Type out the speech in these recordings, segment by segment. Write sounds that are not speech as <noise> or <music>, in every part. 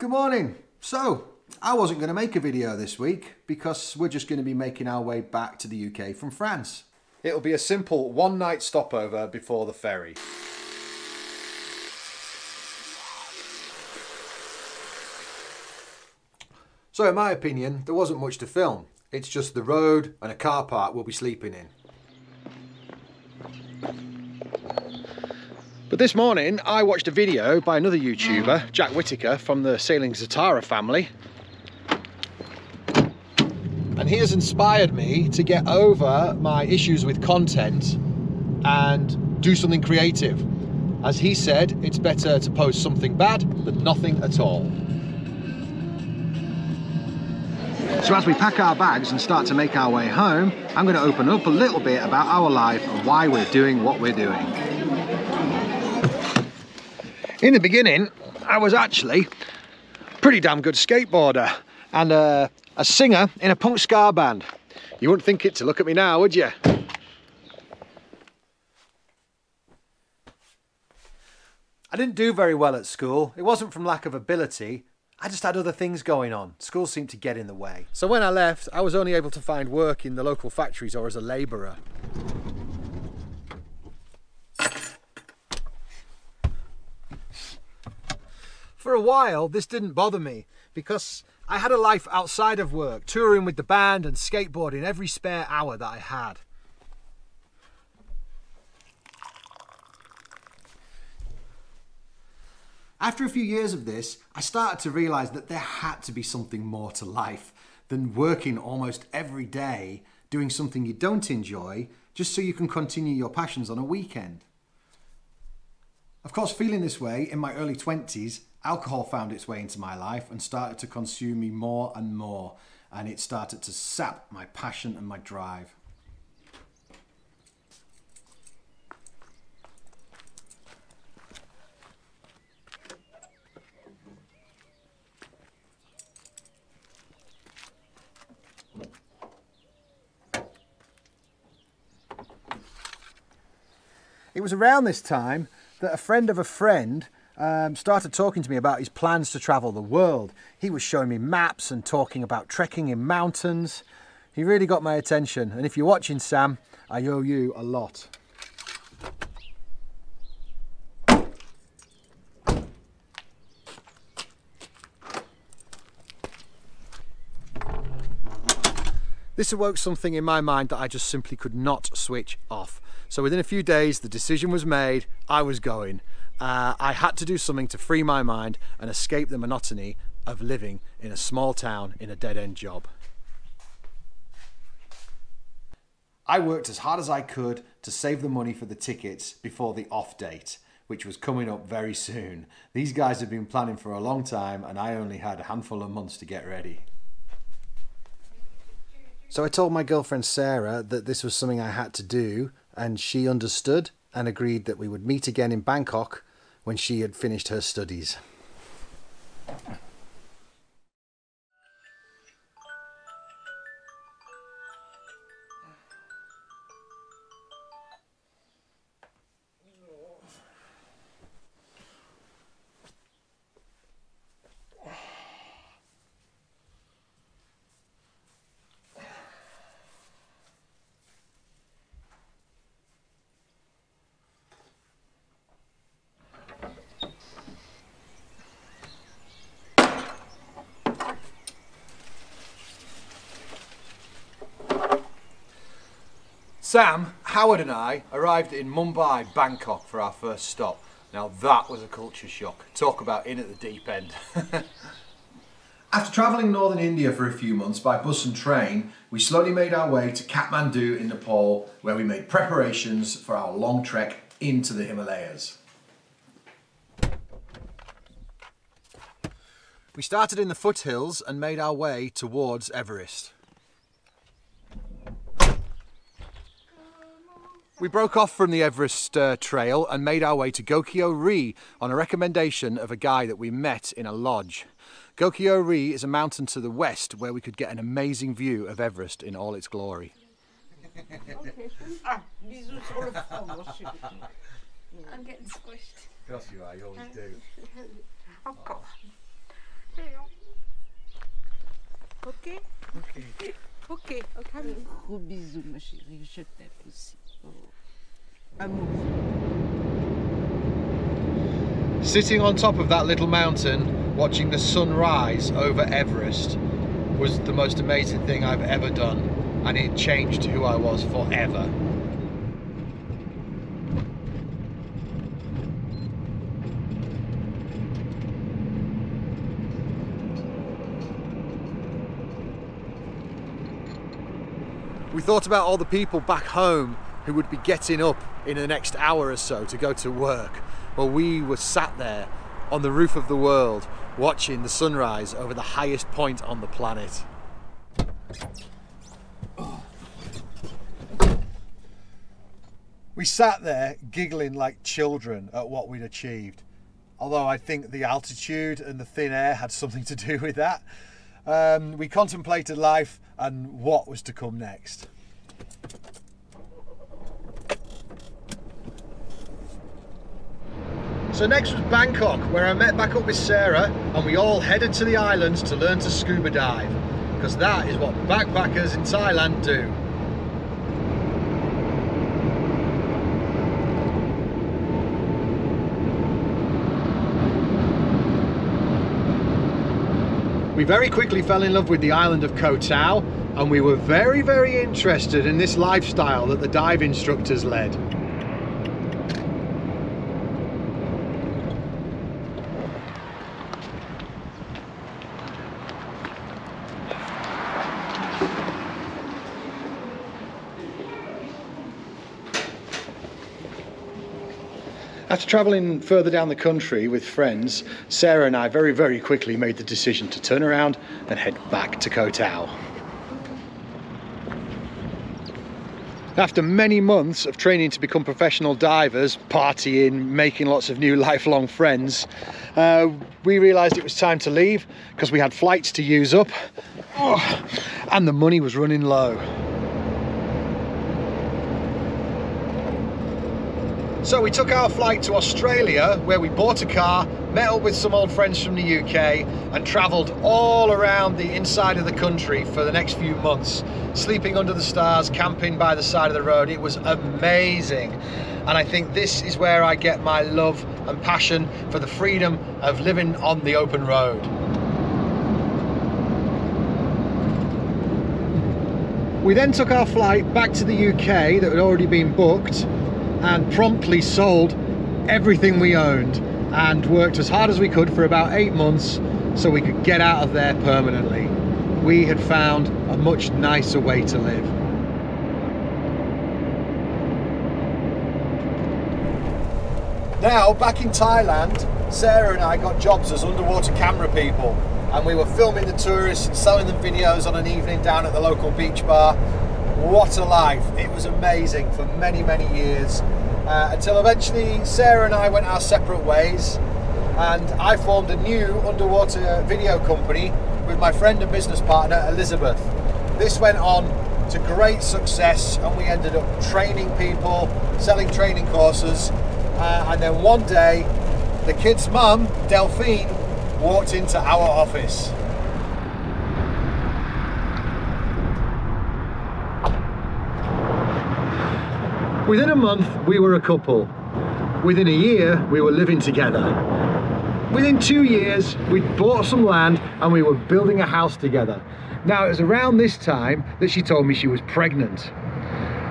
Good morning. So, I wasn't going to make a video this week because we're just going to be making our way back to the UK from France. It'll be a simple one night stopover before the ferry. So, in my opinion, there wasn't much to film. It's just the road and a car park we'll be sleeping in. But this morning, I watched a video by another YouTuber, Jack Whitaker, from the Sailing Zatara family. And he has inspired me to get over my issues with content and do something creative. As he said, it's better to post something bad than nothing at all. So as we pack our bags and start to make our way home, I'm going to open up a little bit about our life and why we're doing what we're doing. In the beginning, I was actually a pretty damn good skateboarder and a, a singer in a punk ska band. You wouldn't think it to look at me now, would you? I didn't do very well at school. It wasn't from lack of ability, I just had other things going on. School seemed to get in the way. So when I left, I was only able to find work in the local factories or as a labourer. For a while, this didn't bother me because I had a life outside of work, touring with the band and skateboarding every spare hour that I had. After a few years of this, I started to realise that there had to be something more to life than working almost every day doing something you don't enjoy just so you can continue your passions on a weekend. Of course, feeling this way in my early 20s, alcohol found its way into my life and started to consume me more and more, and it started to sap my passion and my drive. It was around this time that a friend of a friend um, started talking to me about his plans to travel the world. He was showing me maps and talking about trekking in mountains. He really got my attention. And if you're watching, Sam, I owe you a lot. This awoke something in my mind that I just simply could not switch off. So within a few days, the decision was made, I was going. Uh, I had to do something to free my mind and escape the monotony of living in a small town in a dead end job. I worked as hard as I could to save the money for the tickets before the off date, which was coming up very soon. These guys had been planning for a long time, and I only had a handful of months to get ready. So I told my girlfriend Sarah that this was something I had to do, and she understood and agreed that we would meet again in Bangkok when she had finished her studies. Sam, Howard and I arrived in Mumbai, Bangkok for our first stop. Now that was a culture shock. Talk about in at the deep end. <laughs> After travelling northern India for a few months by bus and train, we slowly made our way to Kathmandu in Nepal, where we made preparations for our long trek into the Himalayas. We started in the foothills and made our way towards Everest. We broke off from the Everest uh, Trail and made our way to Gokyo Ri on a recommendation of a guy that we met in a lodge. Gokyo Ri is a mountain to the west where we could get an amazing view of Everest in all its glory. I'm getting squished. Of course you are, you always do. <laughs> Oh God. Ok Ok. Ok. Un gros bisou, ma chérie. Je t'aime aussi. Oh. Amour. Sitting on top of that little mountain, watching the sun rise over Everest, was the most amazing thing I've ever done, and it changed who I was forever. We thought about all the people back home who would be getting up in the next hour or so to go to work. Well, we were sat there on the roof of the world watching the sunrise over the highest point on the planet. We sat there giggling like children at what we'd achieved. Although I think the altitude and the thin air had something to do with that. Um, we contemplated life and what was to come next. So next was Bangkok, where I met back up with Sarah and we all headed to the islands to learn to scuba dive, because that is what backpackers in Thailand do. We very quickly fell in love with the island of Koh Tao and we were very, very interested in this lifestyle that the dive instructors led. Travelling further down the country with friends, Sarah and I very, very quickly made the decision to turn around and head back to Koh Tao. After many months of training to become professional divers, partying, making lots of new <laughs> lifelong friends, uh, we realised it was time to leave because we had flights to use up oh, and the money was running low. So we took our flight to Australia where we bought a car, met up with some old friends from the UK and travelled all around the inside of the country for the next few months, sleeping under the stars, camping by the side of the road. It was amazing. And I think this is where I get my love and passion for the freedom of living on the open road. We then took our flight back to the UK that had already been booked and promptly sold everything we owned and worked as hard as we could for about eight months so we could get out of there permanently. We had found a much nicer way to live. Now, back in Thailand, Sarah and I got jobs as underwater camera people and we were filming the tourists and selling them videos on an evening down at the local beach bar what a life. It was amazing for many, many years uh, until eventually Sarah and I went our separate ways and I formed a new underwater video company with my friend and business partner Elizabeth. This went on to great success and we ended up training people, selling training courses uh, and then one day the kid's mum, Delphine, walked into our office Within a month, we were a couple. Within a year, we were living together. Within two years, we'd bought some land and we were building a house together. Now, it was around this time that she told me she was pregnant.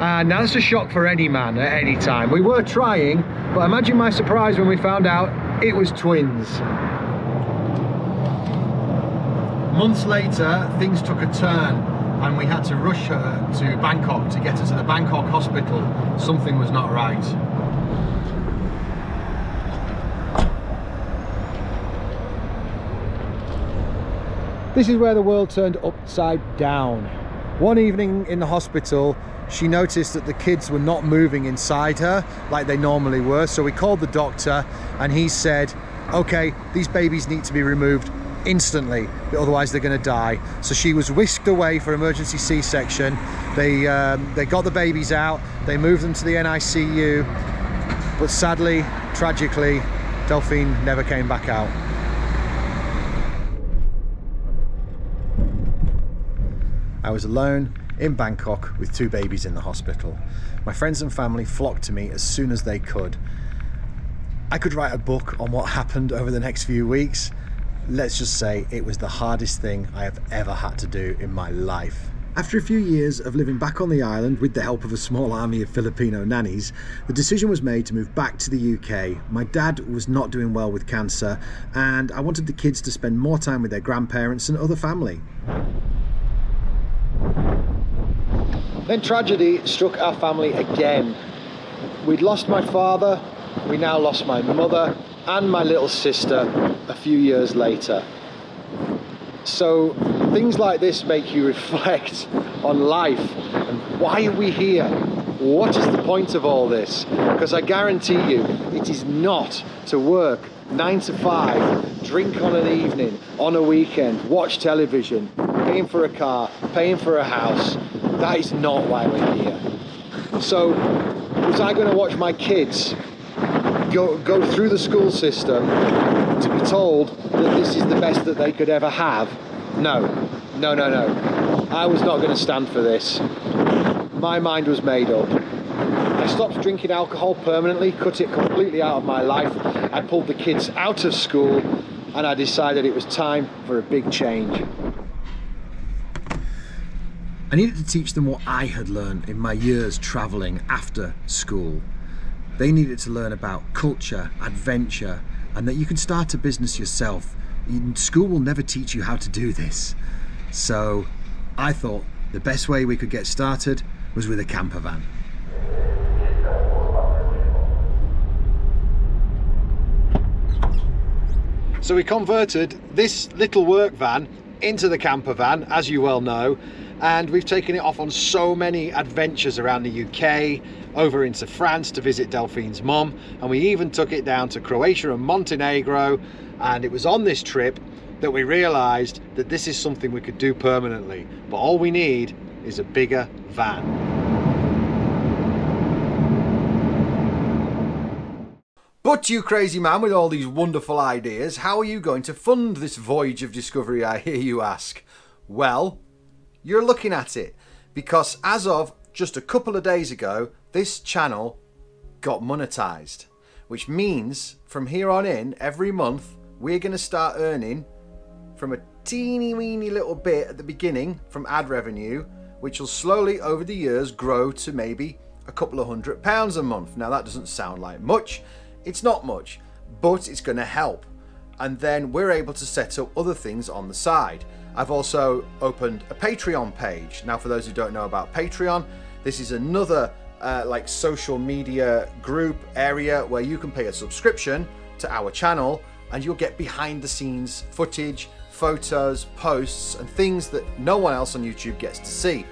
And now that's a shock for any man at any time. We were trying, but imagine my surprise when we found out it was twins. Months later, things took a turn and we had to rush her to Bangkok to get her to the Bangkok hospital. Something was not right. This is where the world turned upside down. One evening in the hospital, she noticed that the kids were not moving inside her like they normally were. So we called the doctor and he said, okay, these babies need to be removed instantly, otherwise they're going to die. So she was whisked away for emergency C-section. They, um, they got the babies out, they moved them to the NICU, but sadly, tragically, Delphine never came back out. I was alone in Bangkok with two babies in the hospital. My friends and family flocked to me as soon as they could. I could write a book on what happened over the next few weeks, Let's just say it was the hardest thing I have ever had to do in my life. After a few years of living back on the island with the help of a small army of Filipino nannies, the decision was made to move back to the UK. My dad was not doing well with cancer, and I wanted the kids to spend more time with their grandparents and other family. Then tragedy struck our family again. We'd lost my father, we now lost my mother, and my little sister a few years later. So things like this make you <laughs> reflect on life and why are we here? What is the point of all this? Because I guarantee you, it is not to work nine to five, drink on an evening, on a weekend, watch television, paying for a car, paying for a house. That is not why we're here. So, was I going to watch my kids go, go through the school system to be told that this is the best that they could ever have. No, no, no, no. I was not going to stand for this. My mind was made up. I stopped drinking alcohol permanently, cut it completely out of my life. I pulled the kids out of school and I decided it was time for a big change. I needed to teach them what I had learned in my years travelling after school. They needed to learn about culture, adventure, and that you can start a business yourself. School will never teach you how to do this. So I thought the best way we could get started was with a camper van. So we converted this little work van into the camper van, as you well know, and we've taken it off on so many adventures around the UK, over into France to visit Delphine's mom, and we even took it down to Croatia and Montenegro. And it was on this trip that we realised that this is something we could do permanently, but all we need is a bigger van. But you crazy man with all these wonderful ideas, how are you going to fund this voyage of discovery, I hear you ask? Well, you're looking at it because as of just a couple of days ago, this channel got monetized, which means from here on in, every month, we're going to start earning from a teeny weeny little bit at the beginning from ad revenue, which will slowly over the years grow to maybe a couple of hundred pounds a month. Now, that doesn't sound like much, it's not much, but it's going to help. And then we're able to set up other things on the side. I've also opened a Patreon page. Now, for those who don't know about Patreon, this is another uh, like social media group area where you can pay a subscription to our channel and you'll get behind the scenes footage, photos, posts, and things that no one else on YouTube gets to see.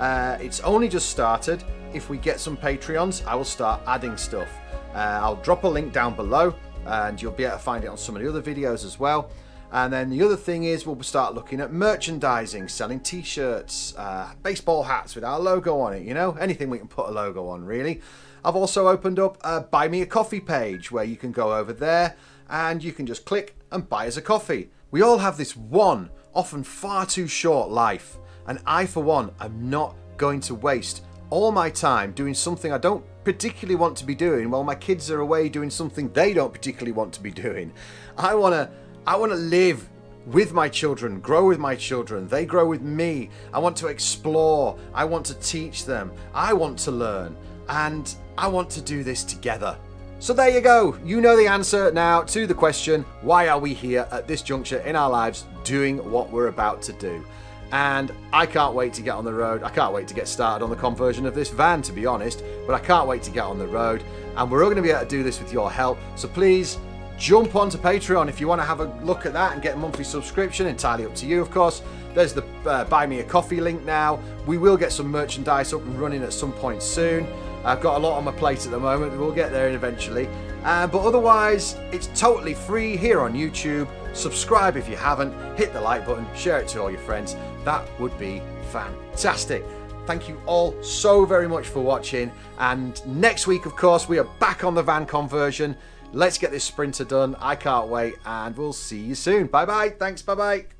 Uh, it's only just started. If we get some Patreons, I will start adding stuff. Uh, I'll drop a link down below and you'll be able to find it on some of the other videos as well. And then the other thing is we'll start looking at merchandising, selling t-shirts, uh, baseball hats with our logo on it, you know, anything we can put a logo on really. I've also opened up a buy me a coffee page where you can go over there and you can just click and buy us a coffee. We all have this one, often far too short life. And I, for one, am not going to waste all my time doing something I don't particularly want to be doing while my kids are away doing something they don't particularly want to be doing. I want to I want to live with my children, grow with my children. They grow with me. I want to explore. I want to teach them. I want to learn. And I want to do this together. So there you go. You know the answer now to the question why are we here at this juncture in our lives doing what we're about to do? and I can't wait to get on the road. I can't wait to get started on the conversion of this van, to be honest, but I can't wait to get on the road. And we're all going to be able to do this with your help. So please jump onto Patreon if you want to have a look at that and get a monthly subscription. Entirely up to you, of course. There's the uh, buy me a coffee link now. We will get some merchandise up and running at some point soon. I've got a lot on my plate at the moment. We'll get there eventually. Uh, but otherwise, it's totally free here on YouTube. Subscribe if you haven't. Hit the like button. Share it to all your friends. That would be fantastic. Thank you all so very much for watching. And next week, of course, we are back on the van conversion. Let's get this sprinter done. I can't wait. And we'll see you soon. Bye bye. Thanks. Bye bye.